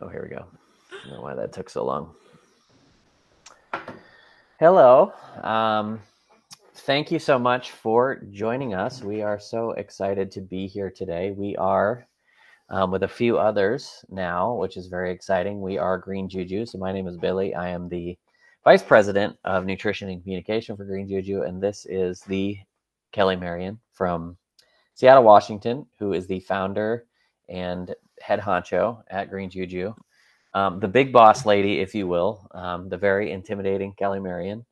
Oh, here we go. I don't know why that took so long. Hello. Um, thank you so much for joining us. We are so excited to be here today. We are um, with a few others now, which is very exciting. We are Green Juju. So, my name is Billy. I am the Vice President of Nutrition and Communication for Green Juju. And this is the Kelly Marion from Seattle, Washington, who is the founder and head honcho at Green Juju. Um, the big boss lady, if you will, um, the very intimidating Kelly Marion,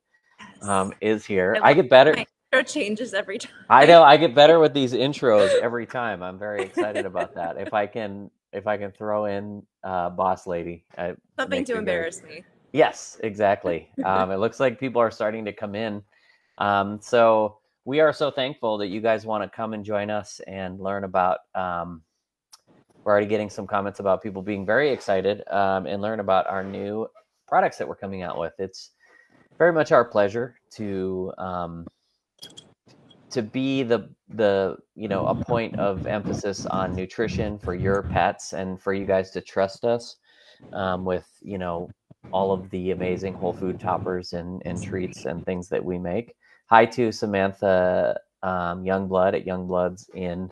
um, is here. I, I get better. intro changes every time. I know. I get better with these intros every time. I'm very excited about that. If I can, if I can throw in uh, boss lady, something to embarrass very... me. Yes, exactly. Um, it looks like people are starting to come in. Um, so we are so thankful that you guys want to come and join us and learn about um, we're already getting some comments about people being very excited um, and learn about our new products that we're coming out with. It's very much our pleasure to um, to be the the you know a point of emphasis on nutrition for your pets and for you guys to trust us um, with you know all of the amazing whole food toppers and, and treats and things that we make. Hi to Samantha um, Youngblood at Youngbloods in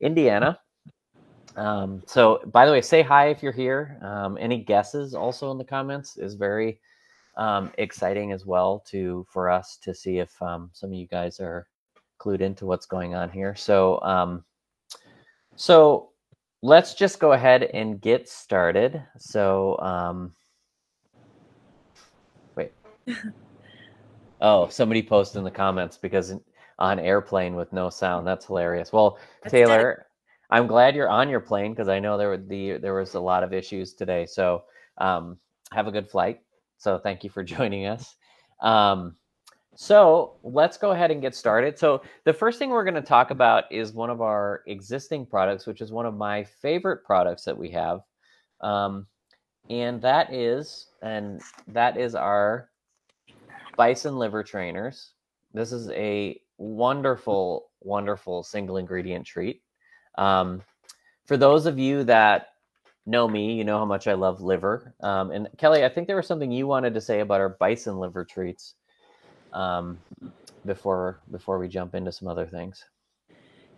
Indiana. Um, so, by the way, say hi if you're here. Um, any guesses also in the comments is very um, exciting as well to for us to see if um, some of you guys are clued into what's going on here. So, um, so let's just go ahead and get started. So, um, wait. oh, somebody posted in the comments because on airplane with no sound. That's hilarious. Well, That's Taylor. Dead I'm glad you're on your plane because I know there were the there was a lot of issues today. So um, have a good flight. So thank you for joining us. Um, so let's go ahead and get started. So the first thing we're going to talk about is one of our existing products, which is one of my favorite products that we have, um, and that is and that is our bison liver trainers. This is a wonderful, wonderful single ingredient treat. Um, for those of you that know me, you know how much I love liver. Um, and Kelly, I think there was something you wanted to say about our bison liver treats um, before before we jump into some other things.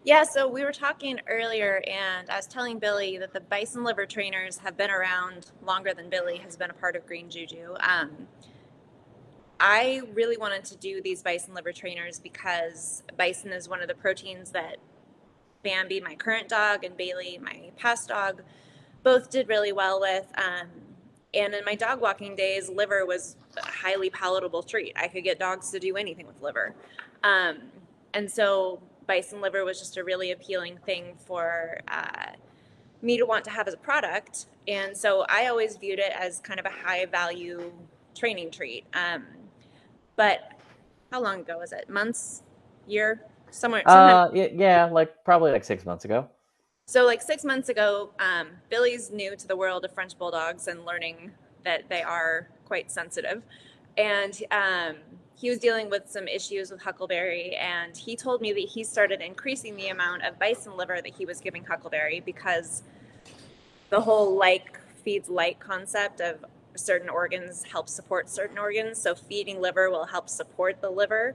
Yeah, so we were talking earlier, and I was telling Billy that the bison liver trainers have been around longer than Billy has been a part of Green Juju. Um, I really wanted to do these bison liver trainers because bison is one of the proteins that Bambi, my current dog, and Bailey, my past dog, both did really well with. Um, and in my dog walking days, liver was a highly palatable treat. I could get dogs to do anything with liver. Um, and so bison liver was just a really appealing thing for uh, me to want to have as a product. And so I always viewed it as kind of a high value training treat. Um, but how long ago was it? Months? Year? Somewhere. Uh, yeah, like probably like six months ago. So like six months ago, um, Billy's new to the world of French bulldogs and learning that they are quite sensitive, and um, he was dealing with some issues with Huckleberry, and he told me that he started increasing the amount of bison liver that he was giving Huckleberry because the whole like feeds like concept of certain organs help support certain organs. So feeding liver will help support the liver.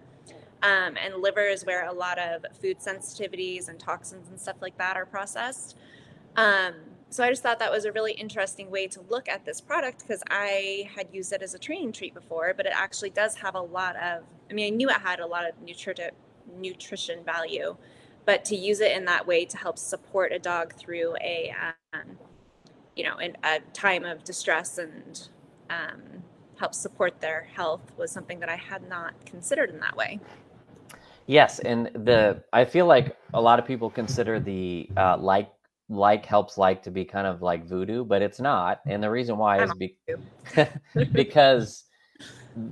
Um, and liver is where a lot of food sensitivities and toxins and stuff like that are processed. Um, so I just thought that was a really interesting way to look at this product because I had used it as a training treat before, but it actually does have a lot of, I mean, I knew it had a lot of nutri- nutrition value, but to use it in that way to help support a dog through a, um, you know, a time of distress and um, help support their health was something that I had not considered in that way. Yes, and the I feel like a lot of people consider the uh, like like helps like to be kind of like voodoo, but it's not. And the reason why is be- because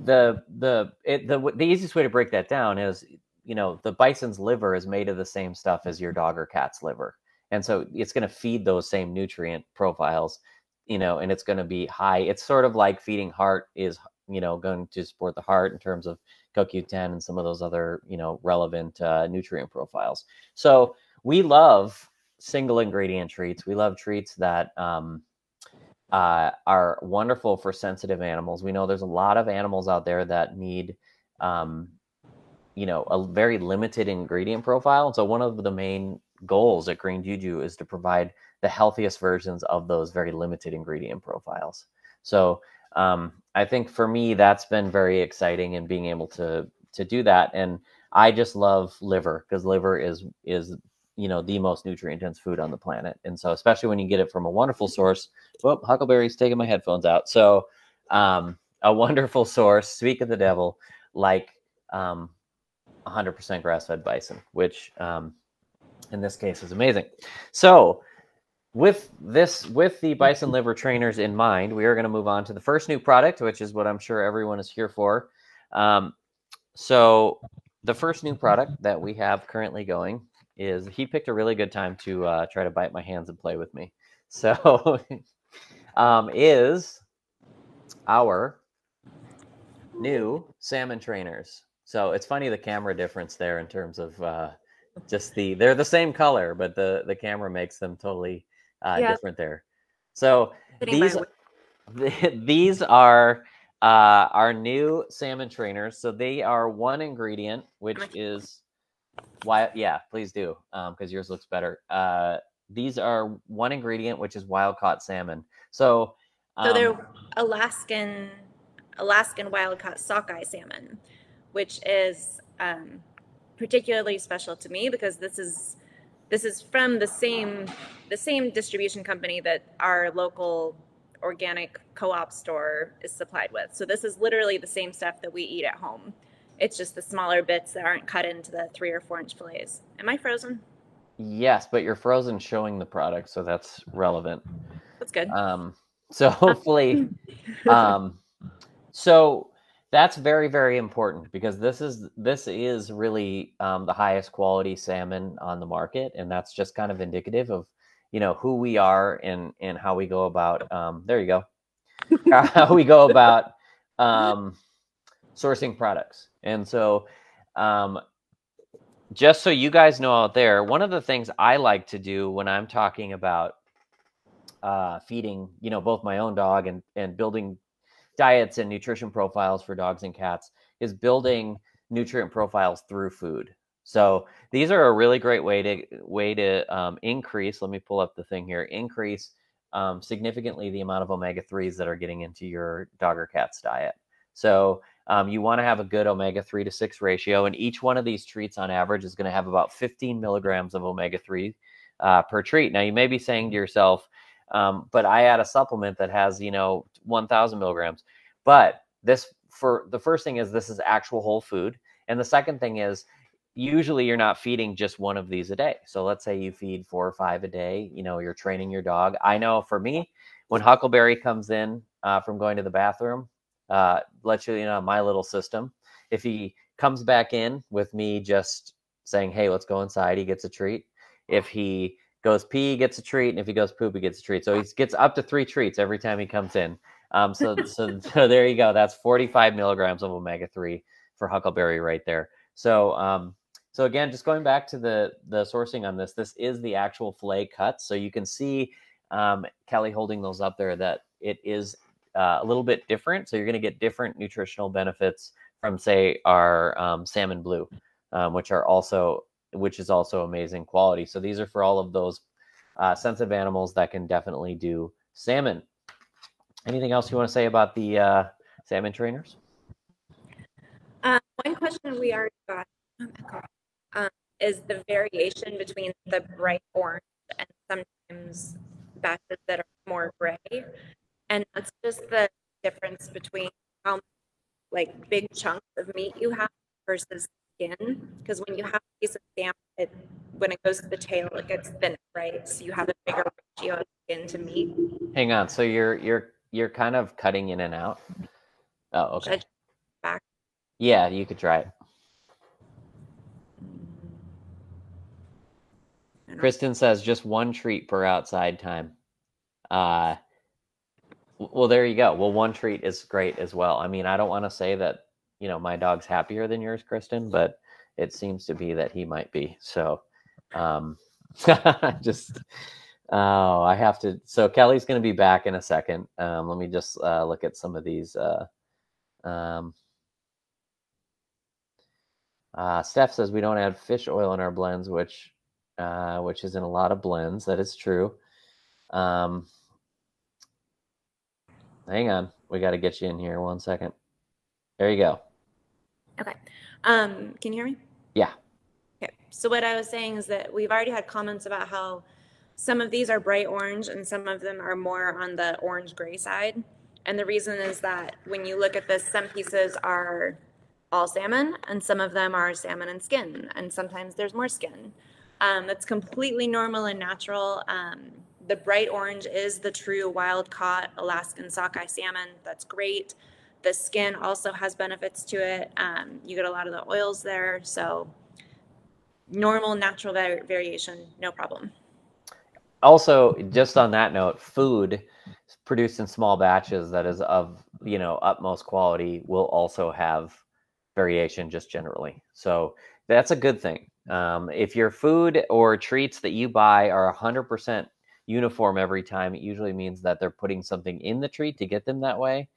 the the it, the the easiest way to break that down is you know the bison's liver is made of the same stuff as your dog or cat's liver, and so it's going to feed those same nutrient profiles, you know, and it's going to be high. It's sort of like feeding heart is you know going to support the heart in terms of CoQ10 and some of those other, you know, relevant uh, nutrient profiles. So we love single ingredient treats. We love treats that um, uh, are wonderful for sensitive animals. We know there's a lot of animals out there that need, um, you know, a very limited ingredient profile. And so one of the main goals at Green Juju is to provide the healthiest versions of those very limited ingredient profiles. So um, I think for me that's been very exciting in being able to to do that. And I just love liver because liver is is you know the most nutrient dense food on the planet and so especially when you get it from a wonderful source well huckleberry's taking my headphones out so um, a wonderful source speak of the devil like um, 100% grass-fed bison which um, in this case is amazing so with this with the bison liver trainers in mind we are going to move on to the first new product which is what i'm sure everyone is here for um, so the first new product that we have currently going is he picked a really good time to uh, try to bite my hands and play with me. So, um, is our new salmon trainers. So it's funny the camera difference there in terms of uh, just the they're the same color, but the the camera makes them totally uh, yeah. different there. So these these are uh, our new salmon trainers. So they are one ingredient, which is why? Yeah, please do, um, because um, yours looks better. Uh, these are one ingredient, which is wild caught salmon. So, um, so they're um, Alaskan Alaskan wild caught sockeye salmon, which is um, particularly special to me because this is this is from the same the same distribution company that our local organic co-op store is supplied with. So this is literally the same stuff that we eat at home. It's just the smaller bits that aren't cut into the three or four inch fillets. Am I frozen? Yes, but you're frozen showing the product, so that's relevant. That's good. Um, so hopefully, um, so that's very very important because this is this is really um, the highest quality salmon on the market, and that's just kind of indicative of you know who we are and and how we go about. Um, there you go. how we go about um, sourcing products. And so, um, just so you guys know out there, one of the things I like to do when I'm talking about uh, feeding, you know, both my own dog and and building diets and nutrition profiles for dogs and cats is building nutrient profiles through food. So these are a really great way to way to um, increase. Let me pull up the thing here. Increase um, significantly the amount of omega threes that are getting into your dog or cat's diet. So um, you want to have a good omega 3 to 6 ratio, and each one of these treats on average is going to have about 15 milligrams of omega 3 uh, per treat. Now, you may be saying to yourself, um, but I add a supplement that has, you know, 1,000 milligrams. But this, for the first thing is this is actual whole food. And the second thing is, usually you're not feeding just one of these a day. So let's say you feed four or five a day, you know, you're training your dog. I know for me, when Huckleberry comes in uh, from going to the bathroom, uh, let you, you know my little system. If he comes back in with me just saying, "Hey, let's go inside," he gets a treat. If he goes pee, gets a treat, and if he goes poop, he gets a treat. So he gets up to three treats every time he comes in. Um, so, so, so there you go. That's 45 milligrams of omega three for Huckleberry right there. So, um, so again, just going back to the the sourcing on this, this is the actual fillet cuts. So you can see um, Kelly holding those up there that it is uh, a little bit different. So you're going to get different nutritional benefits from, say, our um, salmon blue, um, which are also which is also amazing quality. So these are for all of those uh, sensitive animals that can definitely do salmon. Anything else you want to say about the uh, salmon trainers? Uh, one question we already got um, is the variation between the bright orange and sometimes batches that are more gray and that's just the difference between how like big chunks of meat you have versus skin. Because when you have piece of salmon, it, when it goes to the tail, it gets thinner, right? So you have a bigger ratio of skin to meat. Hang on. So you're you're you're kind of cutting in and out. Oh, okay. Back. Yeah, you could try it. Kristen says just one treat per outside time. Uh well, there you go. Well, one treat is great as well. I mean, I don't want to say that, you know, my dog's happier than yours, Kristen, but it seems to be that he might be. So, um, just, Oh, I have to. So Kelly's going to be back in a second. Um, let me just uh, look at some of these. Uh, um, uh, Steph says we don't add fish oil in our blends, which uh, which is in a lot of blends. That is true. Um, hang on, we got to get you in here. One second. There you go. Okay. Um, can you hear me? Yeah. Okay. So what I was saying is that we've already had comments about how some of these are bright orange and some of them are more on the orange gray side. And the reason is that when you look at this, some pieces are all salmon and some of them are salmon and skin. And sometimes there's more skin. Um, that's completely normal and natural. Um, the bright orange is the true wild caught Alaskan sockeye salmon. That's great. The skin also has benefits to it. Um, you get a lot of the oils there. So normal natural variation, no problem also just on that note food produced in small batches that is of you know utmost quality will also have variation just generally so that's a good thing um, if your food or treats that you buy are 100% uniform every time it usually means that they're putting something in the treat to get them that way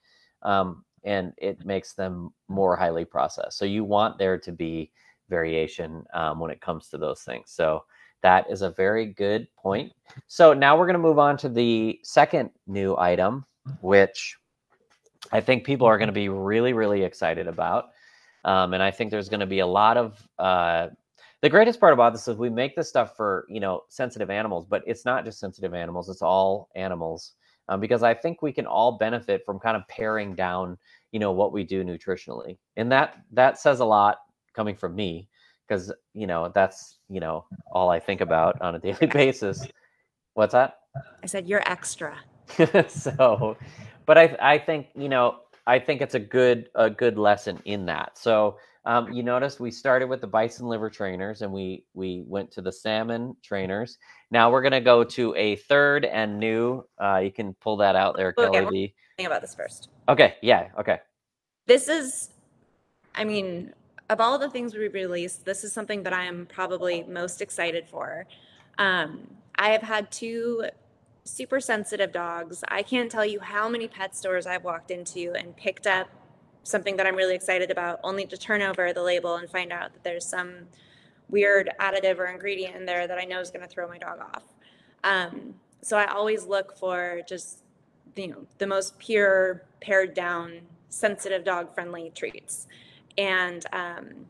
um, and it makes them more highly processed so you want there to be variation um, when it comes to those things so that is a very good point. So now we're going to move on to the second new item, which I think people are going to be really, really excited about. Um, and I think there's going to be a lot of uh, the greatest part about this is we make this stuff for you know sensitive animals, but it's not just sensitive animals; it's all animals. Um, because I think we can all benefit from kind of paring down, you know, what we do nutritionally, and that that says a lot coming from me because you know that's you know all I think about on a daily basis. What's that? I said you're extra. so, but I I think you know I think it's a good a good lesson in that. So um, you notice we started with the bison liver trainers and we we went to the salmon trainers. Now we're gonna go to a third and new. Uh, you can pull that out there, okay, Kelly. Think about this first. Okay. Yeah. Okay. This is, I mean, of all the things we released, this is something that I am probably most excited for. Um, I have had two super sensitive dogs. I can't tell you how many pet stores I've walked into and picked up something that I'm really excited about, only to turn over the label and find out that there's some weird additive or ingredient in there that I know is going to throw my dog off. Um, so I always look for just you know the most pure, pared down, sensitive dog friendly treats. And um,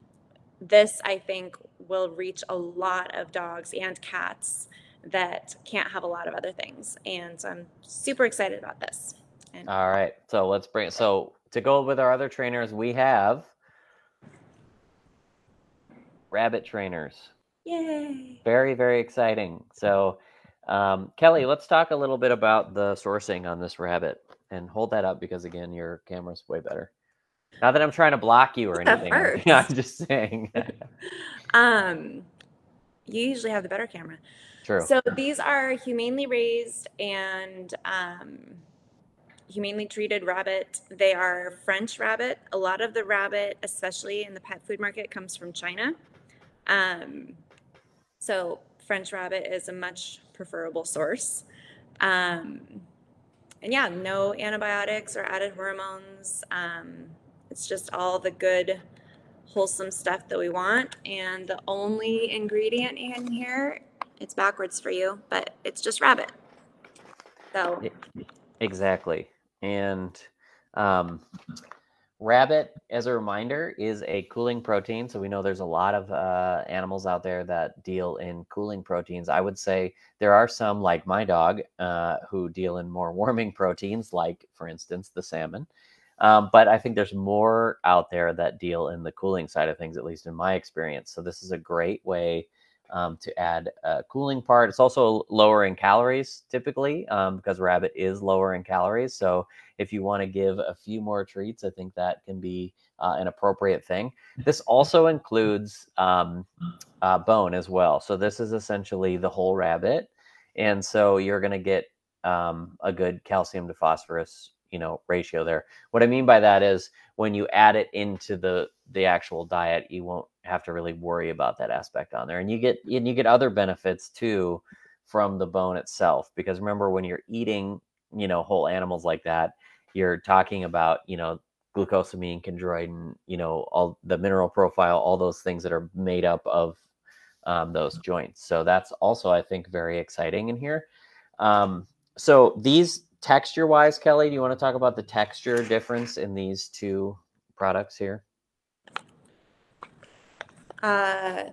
this, I think, will reach a lot of dogs and cats that can't have a lot of other things. And so I'm super excited about this. And All right. So let's bring it. so to go with our other trainers, we have rabbit trainers. Yay. Very, very exciting. So um, Kelly, let's talk a little bit about the sourcing on this rabbit and hold that up because again, your camera's way better. Not that I'm trying to block you or anything. I'm just saying. um, you usually have the better camera. True. So these are humanely raised and um, humanely treated rabbit. They are French rabbit. A lot of the rabbit, especially in the pet food market, comes from China. Um, so French rabbit is a much preferable source. Um, and yeah, no antibiotics or added hormones. Um, it's just all the good, wholesome stuff that we want. And the only ingredient in here, it's backwards for you, but it's just rabbit. So exactly. And um, rabbit, as a reminder, is a cooling protein. So we know there's a lot of uh, animals out there that deal in cooling proteins. I would say there are some, like my dog, uh, who deal in more warming proteins, like, for instance, the salmon. Um, but I think there's more out there that deal in the cooling side of things, at least in my experience. So this is a great way um, to add a cooling part. It's also lower in calories typically um, because rabbit is lower in calories. So if you want to give a few more treats, I think that can be uh, an appropriate thing. This also includes um, uh, bone as well. So this is essentially the whole rabbit. And so you're going to get um, a good calcium to phosphorus you know ratio there what i mean by that is when you add it into the the actual diet you won't have to really worry about that aspect on there and you get and you get other benefits too from the bone itself. Because remember, when you're eating, you know, whole animals like that, you're talking about, you know, glucosamine, chondroitin, you know, all the mineral profile, all those things that are made up of um, those joints. So that's also, I think, very exciting in here. Um, so these texture wise, Kelly, do you want to talk about the texture difference in these two products here? Uh,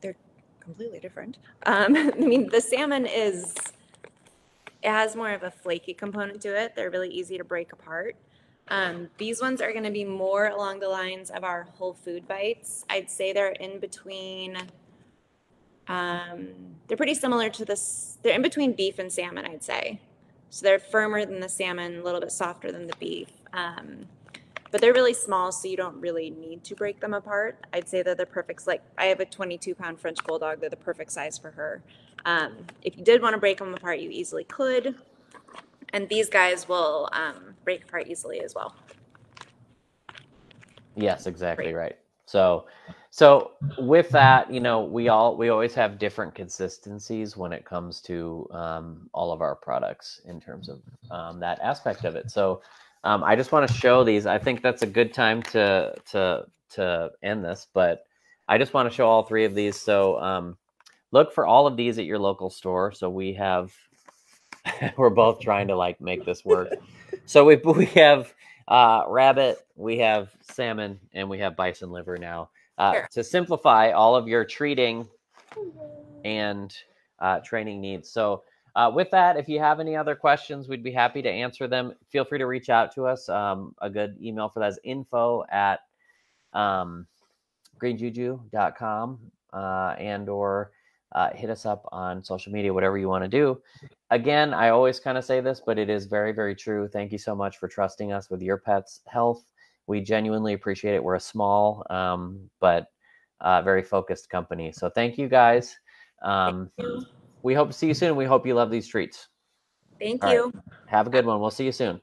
they're completely different. Um, I mean, the salmon is, it has more of a flaky component to it. They're really easy to break apart. Um, these ones are going to be more along the lines of our whole food bites. I'd say they're in between. Um, they're pretty similar to this. They're in between beef and salmon, I'd say. So they're firmer than the salmon, a little bit softer than the beef. Um, but they're really small, so you don't really need to break them apart. I'd say they're the perfect. Like I have a 22 pound French bulldog; they're the perfect size for her. Um, if you did want to break them apart, you easily could and these guys will um, break apart easily as well. Yes, exactly Great. right. So, so with that, you know, we all we always have different consistencies when it comes to um, all of our products in terms of um, that aspect of it. So, um, I just want to show these. I think that's a good time to to to end this, but I just want to show all three of these. So, um, look for all of these at your local store. So we have we're both trying to like make this work. so we we have uh, rabbit, we have salmon, and we have bison liver now. Uh, sure. To simplify all of your treating and uh, training needs. So uh, with that, if you have any other questions, we'd be happy to answer them. Feel free to reach out to us. Um, a good email for that is info at um, greenjuju.com uh, and or uh, hit us up on social media, whatever you want to do. Again, I always kind of say this, but it is very, very true. Thank you so much for trusting us with your pet's health. We genuinely appreciate it. We're a small, um, but uh, very focused company. So thank you guys. Um, thank you. We hope to see you soon. We hope you love these treats. Thank All you. Right. Have a good one. We'll see you soon.